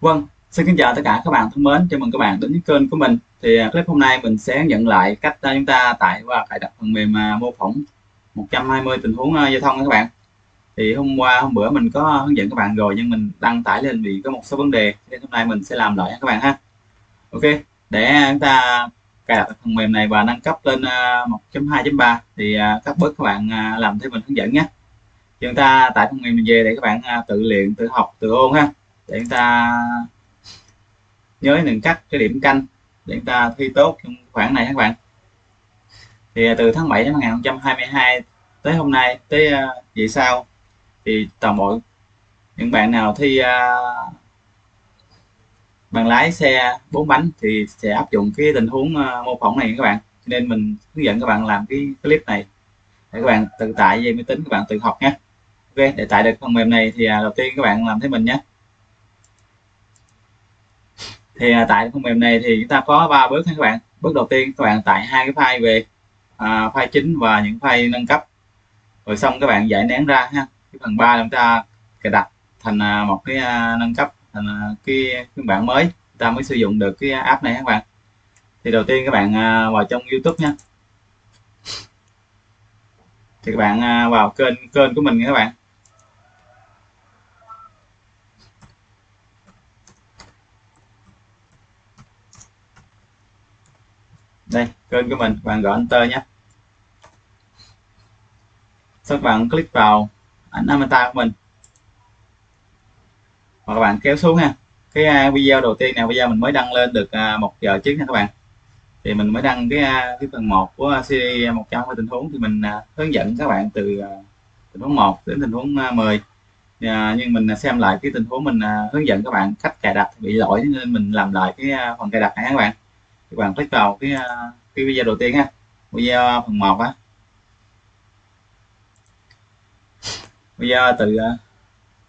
Vâng, xin kính chào tất cả các bạn thân mến, chào mừng các bạn đến với kênh của mình. Thì à, clip hôm nay mình sẽ nhận lại cách à, chúng ta tải và cài đặt phần mềm à, mô phỏng 120 tình huống giao thông các bạn. Thì hôm qua hôm bữa mình có hướng dẫn các bạn rồi nhưng mình đăng tải lên vì có một số vấn đề nên hôm nay mình sẽ làm lại các bạn ha. Ok, để chúng ta cài đặt phần mềm này và nâng cấp lên 1.2.3 thì các bước các bạn làm theo mình hướng dẫn nhé. Chúng ta tải phần mềm về để các bạn tự luyện, tự học, tự ôn ha để chúng ta nhớ đừng cắt cái điểm canh để chúng ta thi tốt trong khoảng này các bạn. Thì từ tháng 7 năm 2022 tới hôm nay tới ờ, uh, vậy sau thì toàn bộ những bạn nào thi uh, bằng lái xe bốn bánh thì sẽ áp dụng cái tình huống uh, mô phỏng này các bạn. Nên mình hướng dẫn các bạn làm cái clip này để các bạn tự tải về máy tính các bạn tự học nhé. Ok để tải được phần mềm này thì uh, đầu tiên các bạn làm thế mình nhé thì à, tại phần mềm này thì chúng ta có ba bước các bạn. Bước đầu tiên các bạn tải hai cái file về à, file chính và những file nâng cấp. Rồi xong các bạn giải nén ra ha. Cái phần ba chúng ta cài đặt thành à, một cái à, nâng cấp thành à, cái phiên bản mới. Chúng ta mới sử dụng được cái app này các bạn. Thì đầu tiên các bạn vào trong YouTube nha. Thì các bạn vào kênh kênh của mình nha các bạn đây kênh của mình, bạn gõ enter nhé. Sau các bạn click vào ảnh avatar của mình. Và các bạn kéo xuống nha cái à, video đầu tiên này video mình mới đăng lên được à, một giờ trước nha các bạn. Thì mình mới đăng cái à, cái phần 1 của series 100 tình huống. Thì mình hướng dẫn các bạn từ tình huống 1 đến tình huống 10 nhưng mình xem lại cái tình huống mình hướng dẫn các bạn cách cài đặt bị lỗi, nên mình làm lại cái phần cài đặt này các bạn các bạn click vào cái cái video đầu tiên ha. Video phần 1 á. Video từ uh,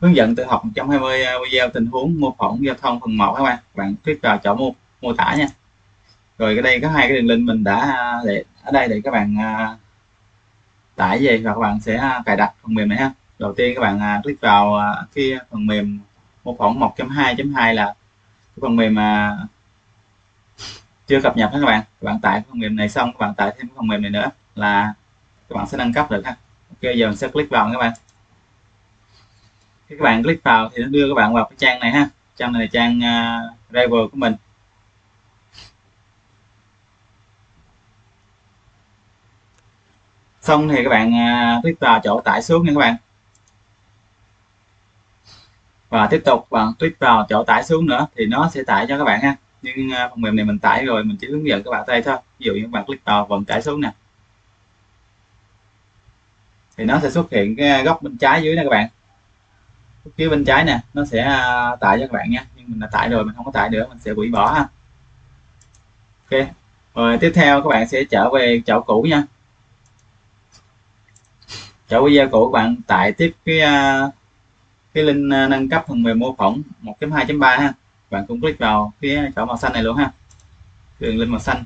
hướng dẫn tự học 120 ờ, video tình huống mô phỏng giao thông phần 1 các bạn. Bạn click vào chỗ mô, mô tả nha. Rồi cái đây có hai cái đường link mình đã ờ, để ở đây để các bạn uh, tải về và các bạn sẽ cài đặt phần mềm này ha. Đầu tiên các bạn click vào cái phần mềm mô phỏng 1.2.2 là cái phần mềm mà chưa cập nhật các bạn. Các bạn tải phần mềm này xong các bạn tải thêm phần mềm này nữa là các bạn sẽ nâng cấp được ha. Ok giờ mình sẽ click vào các bạn. Khi các bạn click vào thì nó đưa các bạn vào cái trang này ha. Trang này là trang à, uh, driver của mình. Xong thì các bạn uh, click vào chỗ tải xuống nha các bạn. Và tiếp tục bạn click vào chỗ tải xuống nữa thì nó sẽ tải cho các bạn ha nhưng à, phần mềm này mình tải rồi, mình chỉ hướng dẫn các bạn đây thôi. Ví dụ như các bạn click vào phần tải xuống nè. Thì nó sẽ xuất hiện cái góc bên trái dưới nè các bạn. Góc phía bên trái nè, nó sẽ à, tải cho các bạn nha. Nhưng mình đã tải rồi, mình không có tải nữa, mình sẽ hủy bỏ ha. Ok. Rồi, tiếp theo các bạn sẽ trở về chỗ cũ nha. Chỗ video cũ, các bạn tải tiếp cái à, cái link nâng cấp phần mềm mô phỏng 1.2.3 ha bạn cũng click vào cái chỗ màu xanh này luôn ha. Đường lên màu xanh.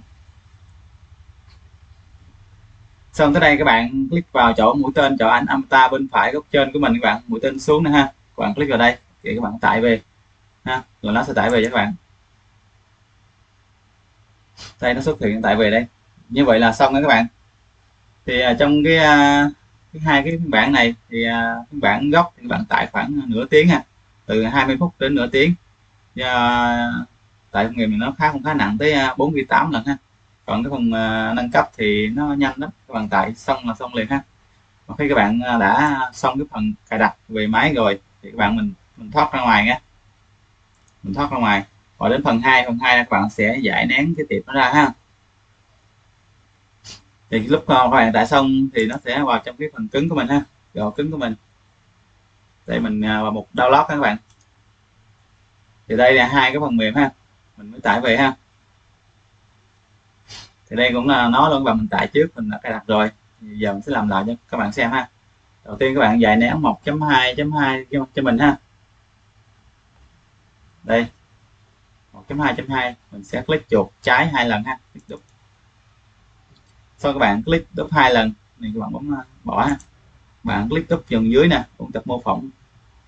Xong tới đây các bạn click vào chỗ mũi tên chỗ ảnh ta bên phải góc trên của mình các bạn. Mũi tên xuống nữa ha. Các bạn click vào đây để các bạn tải về ha. Rồi nó sẽ tải về cho các bạn. Đây nó xuất hiện tải về đây. Như vậy là xong rồi các bạn. Thì à, trong cái, à, cái hai cái bản này thì à, cái bản gốc thì các bạn tải khoảng nửa tiếng ha. Từ 20 phút đến nửa tiếng. Dạ, tại công nghiệp mình nó khá không khá nặng tới à, 48 lần ha. Còn cái phần à, nâng cấp thì nó nhanh lắm các bạn tải xong là xong liền ha. Và khi các bạn à, đã xong cái phần cài đặt về máy rồi thì các bạn mình mình thoát ra ngoài nhé mình thoát ra ngoài. Và đến phần 2 phần 2 các bạn sẽ giải nén cái tiệp nó ra ha. Thì lúc các bạn tải xong thì nó sẽ vào trong cái phần cứng của mình ha, gò cứng của mình. Đây mình vào một download các bạn thì đây là hai cái phần mềm ha. Mình mới tải về ha. Thì đây cũng là nó luôn và mình tải trước mình đã cài đặt rồi. Thì giờ mình sẽ làm lại cho các bạn xem ha. Đầu tiên các bạn dạy nén 1.2.2 cho, cho mình ha. Đây. 1.2.2 mình sẽ click chuột trái hai lần ha. Click đúc sau các bạn click đúp hai lần thì các bạn bấm à, bỏ ha. Bạn click đúp dần dưới nè cũng tập mô phỏng.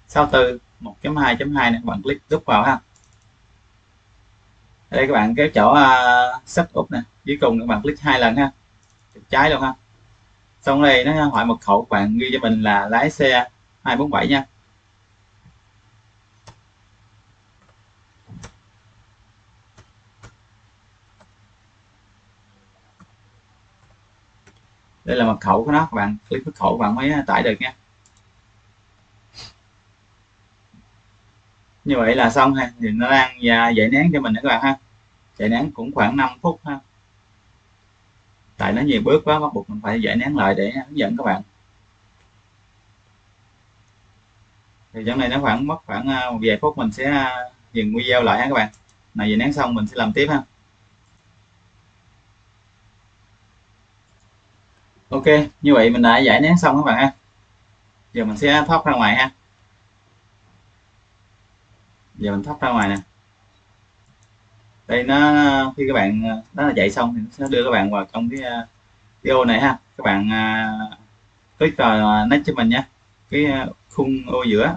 64 1.2.2 này các bạn click rút vào ha. Đây các bạn cái chỗ à, uh, setup nè dưới cùng các bạn click hai lần ha trái luôn ha. Xong đây nó hỏi mật khẩu các bạn ghi cho mình là lái xe 247 nha. Đây là mật khẩu của nó các bạn click mật khẩu các bạn mới tải được nha. Như vậy là xong ha. Thì nó đang à, dạy nén cho mình các bạn ha. Dạy nén cũng khoảng 5 phút ha. Tại nó nhiều bước quá, bắt buộc mình phải giải nén lại để hướng dẫn các bạn. Thì trong này nó khoảng mất khoảng à, một vài phút mình sẽ à, dừng video lại ha các bạn. Này giải nén xong mình sẽ làm tiếp ha. Ok, như vậy mình đã giải nén xong các bạn ha. Giờ mình sẽ thoát ra ngoài ha giờ mình thoát ra ngoài nè. Đây nó khi các bạn đó là chạy xong thì nó sẽ đưa các bạn vào trong cái uh, ô này ha. Các bạn uh, click vào à, uh, cho mình nhé. Cái uh, khung ô giữa.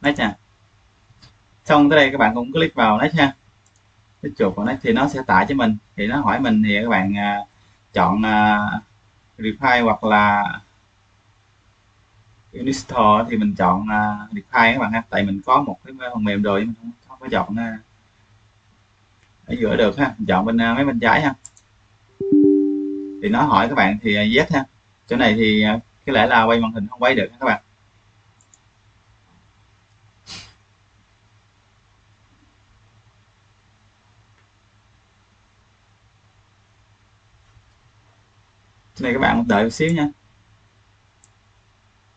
Next nha. Xong tới đây các bạn cũng click vào next ha cái chuột vào next thì nó sẽ tải cho mình. Thì nó hỏi mình thì các bạn uh, chọn uh, reply hoặc là Unistore thì mình chọn à, uh, Define các bạn ha. Tại mình có một cái phần mềm rồi mình không, không có chọn uh, ở giữa được ha. Mình chọn bên uh, mấy bên trái ha. Thì nó hỏi các bạn thì uh, yes ha. Chỗ này thì uh, cái lẽ là quay màn hình không quay được các bạn. Này các bạn đợi một xíu nha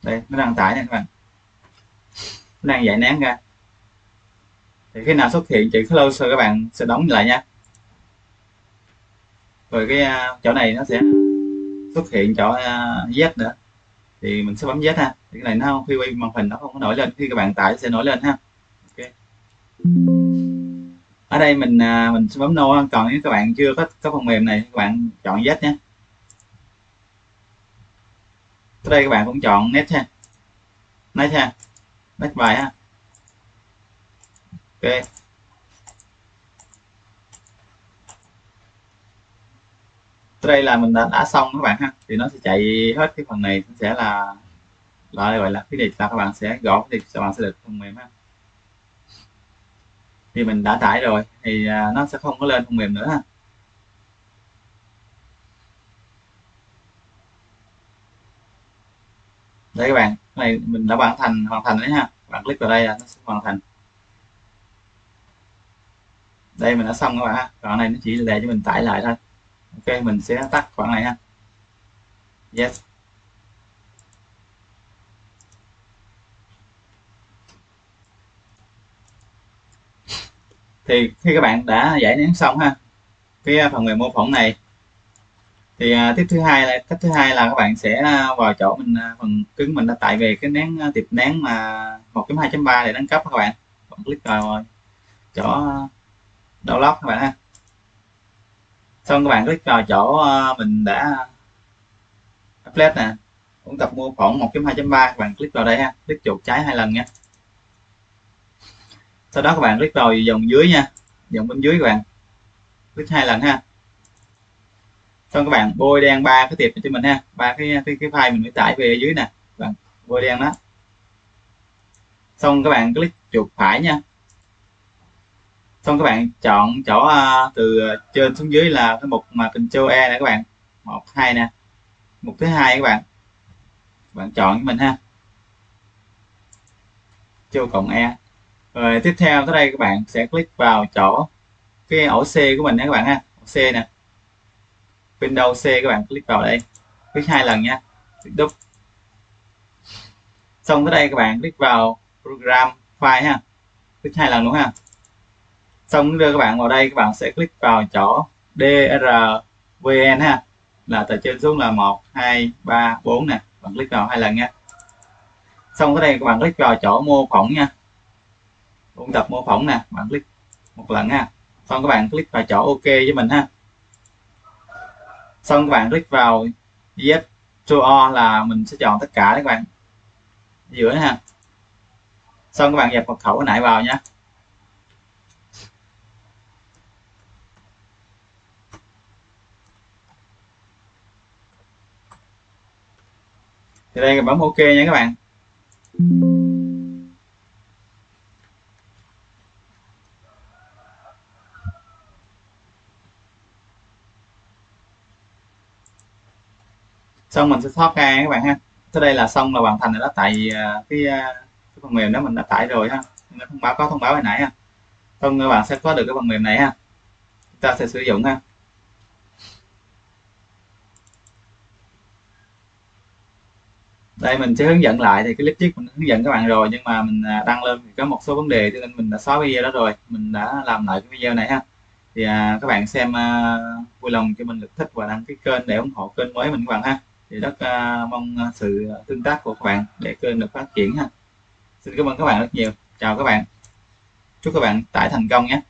đây, nó đang tải nè các bạn. Nó đang giải nén ra. Thì khi nào xuất hiện chữ close các bạn, sẽ đóng lại nha. Rồi cái à, chỗ này nó sẽ xuất hiện chỗ à, Z nữa. Thì mình sẽ bấm Z ha. Thì cái này nó khi quay màn hình nó không có nổi lên. Khi các bạn tải sẽ nổi lên ha. Ok. Ở đây mình à, mình sẽ bấm no còn nếu các bạn chưa có có phần mềm này, các bạn chọn Z nhé tới đây các bạn cũng chọn net ha. Net ha. Net bài ha. Ok. Tới đây là mình đã, đã xong các bạn ha. Thì nó sẽ chạy hết cái phần này sẽ là là gọi là cái này là các bạn sẽ gõ thì các bạn sẽ được phần mềm ha. Thì mình đã tải rồi thì à, nó sẽ không có lên phần mềm nữa ha. Đây các bạn, cái này mình đã hoàn thành hoàn thành đấy ha bạn click vào đây là nó sẽ hoàn thành. Đây mình đã xong các bạn ha. Còn này nó chỉ để cho mình tải lại thôi. Ok, mình sẽ tắt khoảng này ha. Yes. Thì khi các bạn đã giải nén xong ha, cái phần mềm mô phỏng này thì à, tiếp thứ hai là cách thứ hai là các bạn sẽ à, vào chỗ mình à, phần cứng mình đã tải về cái nén à, tiệp nén mà 1.2.3 để nâng cấp các bạn. Bạn click vào chỗ download các bạn ha. Xong các bạn click vào chỗ mình đã upload nè. Cũng tập mô phỏng 1.2.3 các bạn click vào đây ha. Click chuột trái hai lần nha. Sau đó các bạn click vào dòng dưới nha. Dòng bên dưới các bạn. Click hai lần ha xong các bạn. Bôi đen ba cái tiệp cho mình ha. Ba cái cái cái file mình mới tải về dưới nè. Bạn bôi đen đó. Xong các bạn click chuột phải nha. Xong các bạn chọn chỗ uh, từ trên xuống dưới là cái mục mà control E này các bạn. Một hai nè. Mục thứ hai các bạn. Bạn chọn cho mình ha. Châu cộng E. Rồi tiếp theo tới đây các bạn sẽ click vào chỗ cái ổ C của mình nha các bạn ha. Ổ C nè. Windows C các bạn click vào đây. Click hai lần nha. Đúc. Xong tới đây các bạn click vào program file ha. Click hai lần đúng ha. Xong đưa các bạn vào đây, các bạn sẽ click vào chỗ DRVN ha. Là từ trên xuống là 1 2 3 4 nè. Bạn click vào hai lần nha. Xong tới đây các bạn click vào chỗ mô phỏng nha. Ôn tập mô phỏng nè. Bạn click một lần ha. Xong các bạn click vào chỗ ok với mình ha xong các bạn click vào yes to all là mình sẽ chọn tất cả đấy các bạn. Giữa ha. Xong các bạn nhập mật khẩu nãy vào nhé thì đây bấm ok nha các bạn. Xong mình sẽ thoát ra các bạn ha. Sau đây là xong là hoàn thành rồi đó tại vì à, cái, à, cái phần mềm đó mình đã tải rồi ha. Nó thông báo có thông báo hồi nãy ha. Xong các bạn sẽ có được cái phần mềm này ha. Chúng ta sẽ sử dụng ha. Đây mình sẽ hướng dẫn lại thì cái clip trước mình hướng dẫn các bạn rồi nhưng mà mình à, đăng lên thì có một số vấn đề cho nên mình đã xóa video đó rồi. Mình đã làm lại cái video này ha. Thì à, các bạn xem à, vui lòng cho mình lượt thích và đăng ký kênh để ủng hộ kênh mới mình các bạn ha thì rất uh, mong à, sự tương tác của các bạn để kênh được phát triển ha. Xin cảm ơn các bạn rất nhiều. Chào các bạn. Chúc các bạn tải thành công nhé.